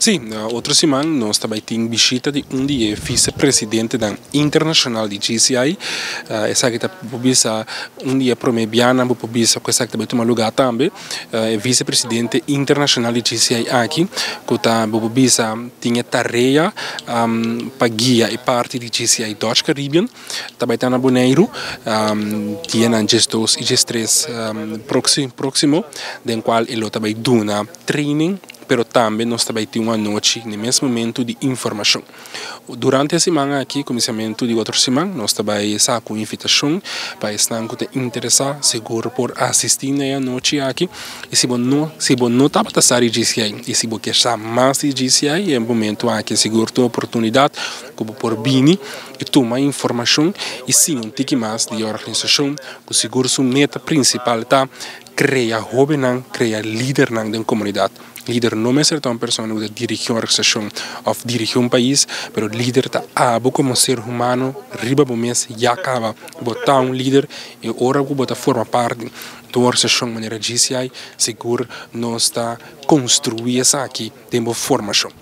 Sim, outra semana nós também temos visita de um dia vice-presidente da internacional de GCI. Essa que está publica um dia promebiana, publica com essa que também toma lugar também. É vice-presidente internacional de GCI aqui, que está publica tinha tarefa um, para guia e parte de GCI Dutch Caribbean. Também está na Boneiro, um, tinha na gestos e gestres um, próximo, próximo, do qual ele também dá training pero também nós também temos uma noite no mesmo momento de informação. Durante a semana aqui, começamento de outra semana, nós também com invitação para estar que interessar, seguro por assistir na noite aqui. E se você não, se você não está para de GCI, e se você quer mais de GCI, é um momento aqui seguro a oportunidade, como por Bini, e tomar informação e sim um tique mais de organização, o seguro sua meta principal está criar jovem, criar líder na comunidade. Líder não é ser uma pessoa que dirige uma organização ou dirige um país, mas líder está abo como ser humano, riba o mês já acaba. Botar um líder e ora que botar forma parte da organização de maneira GCI, seguro não está construir essa aqui, tem formação.